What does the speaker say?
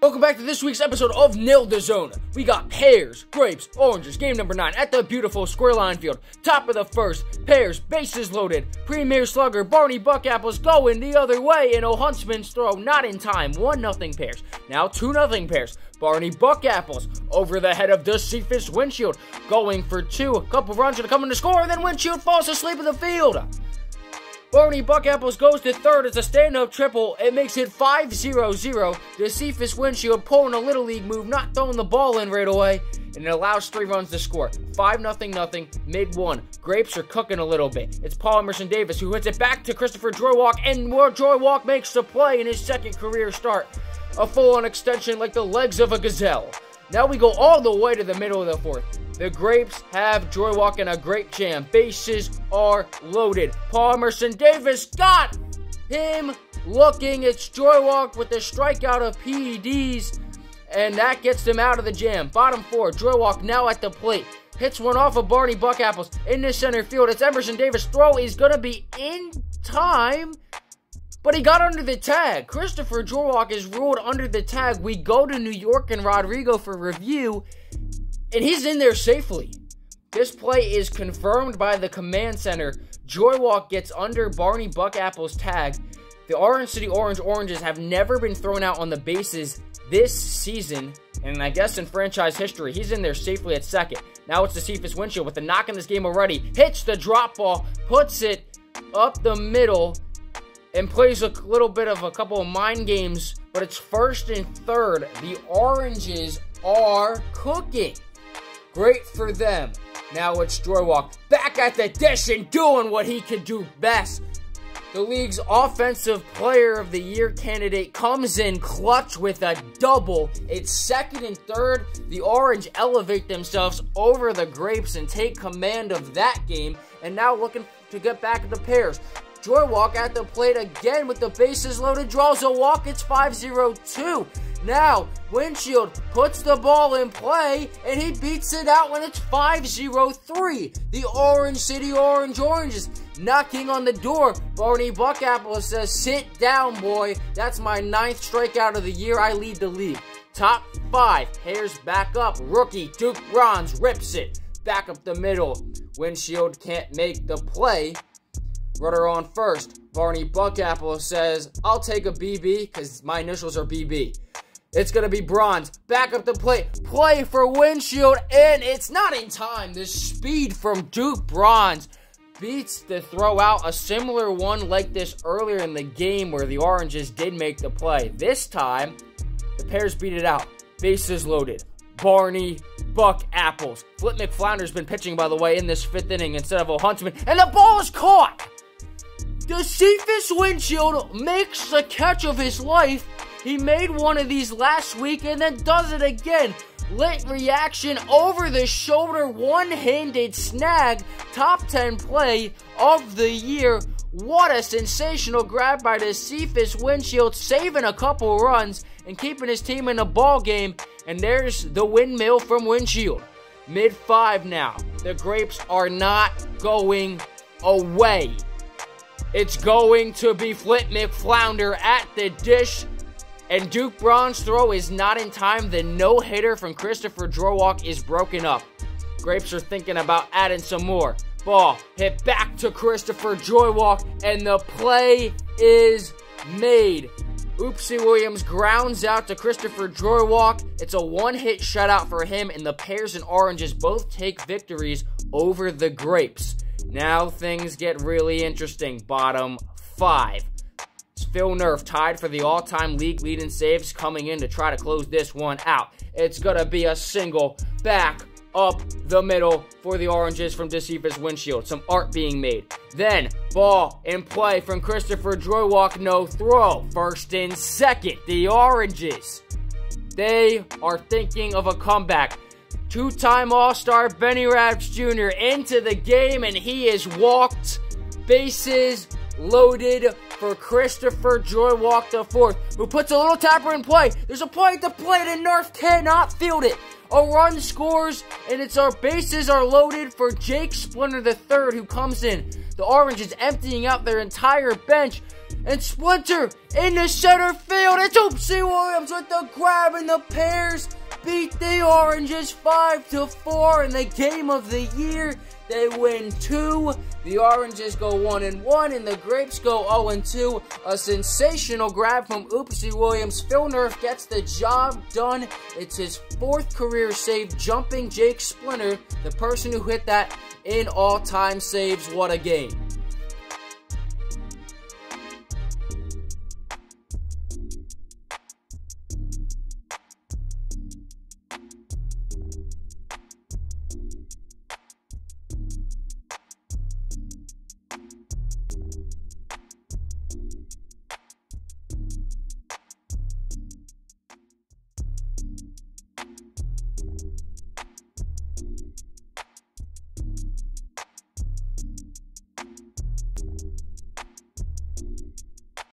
Welcome back to this week's episode of Nail the Zone. We got pears, grapes, oranges, game number 9 at the beautiful Square Lion Field. Top of the first, pears, bases loaded. Premier slugger Barney Buckapples going the other way, and O'Huntsman's throw not in time. 1 nothing pears. Now 2 nothing pears. Barney Buckapples over the head of the Cephas Windshield, going for two. A couple runs to come in to score, and then Windshield falls asleep in the field. Barney Buckapples goes to third. as a stand-up triple. It makes it 5-0-0. The Cephas Windshield pulling a Little League move, not throwing the ball in right away, and it allows three runs to score. 5 nothing nothing, mid one. Grapes are cooking a little bit. It's Paul Emerson Davis who hits it back to Christopher Joywalk, and Joywalk makes the play in his second career start. A full-on extension like the legs of a gazelle. Now we go all the way to the middle of the fourth. The Grapes have Joywalk in a great jam. Bases are loaded. Paul Emerson Davis got him looking. It's Joywalk with the strikeout of PEDs, and that gets them out of the jam. Bottom four, Joywalk now at the plate. Hits one off of Barney Buckapples in the center field. It's Emerson Davis. Throw is going to be in time but he got under the tag. Christopher Joywalk is ruled under the tag. We go to New York and Rodrigo for review, and he's in there safely. This play is confirmed by the command center. Joywalk gets under Barney Buckapple's tag. The Orange City Orange Oranges have never been thrown out on the bases this season, and I guess in franchise history, he's in there safely at second. Now it's the Cephas Windshield with the knock in this game already. Hits the drop ball, puts it up the middle, and plays a little bit of a couple of mind games, but it's first and third. The Oranges are cooking. Great for them. Now it's Joywalk back at the dish and doing what he can do best. The league's offensive player of the year candidate comes in clutch with a double. It's second and third. The Orange elevate themselves over the Grapes and take command of that game. And now looking to get back in the pairs. Joywalk at the plate again with the bases loaded, draws a walk, it's 5-0-2. Now, Windshield puts the ball in play, and he beats it out when it's 5-0-3. The Orange City Orange Oranges knocking on the door. Barney Buckapple says, sit down, boy. That's my ninth strikeout of the year. I lead the league. Top five. Hairs back up. Rookie Duke Bronze rips it. Back up the middle. Windshield can't make the play. Runner on first. Barney Buckapple says, I'll take a BB because my initials are BB. It's going to be bronze. Back up the plate. Play for windshield. And it's not in time. The speed from Duke Bronze beats the throw out. A similar one like this earlier in the game where the Oranges did make the play. This time, the Pears beat it out. Bases loaded. Barney Buckapples. Flip McFlounder's been pitching, by the way, in this fifth inning instead of O'Huntsman. And the ball is caught! Cephas Windshield makes the catch of his life. He made one of these last week and then does it again. Lit reaction over the shoulder, one handed snag, top 10 play of the year. What a sensational grab by the Cephas Windshield, saving a couple runs and keeping his team in the ball game. And there's the windmill from Windshield. Mid five now. The grapes are not going away. It's going to be Flip McFlounder at the dish. And Duke Bronze throw is not in time. The no hitter from Christopher Joywalk is broken up. Grapes are thinking about adding some more. Ball hit back to Christopher Joywalk, and the play is made. Oopsie Williams grounds out to Christopher Joywalk. It's a one hit shutout for him, and the Pears and Oranges both take victories over the Grapes. Now things get really interesting. Bottom five. It's Phil Nerf tied for the all-time league lead in saves coming in to try to close this one out. It's going to be a single back up the middle for the Oranges from DeCephas windshield. Some art being made. Then, ball in play from Christopher Joywalk, no throw. First and second, the Oranges. They are thinking of a comeback. Two time All Star Benny Raps Jr. into the game, and he is walked. Bases loaded for Christopher Joywalk the fourth, who puts a little tapper in play. There's a play at the plate, and Nerf cannot field it. A run scores, and it's our bases are loaded for Jake Splinter the third, who comes in. The Orange is emptying out their entire bench. and Splinter in the center field. It's Oopsie Williams with the grab, and the Pears beat the Oranges 5 to 4 in the game of the year. They win two. The Oranges go 1 and 1, and the Grapes go 0 and 2. A sensational grab from Oopsie Williams. Phil Nerf gets the job done. It's his fourth career save, jumping Jake Splinter, the person who hit that in all time saves. What a game.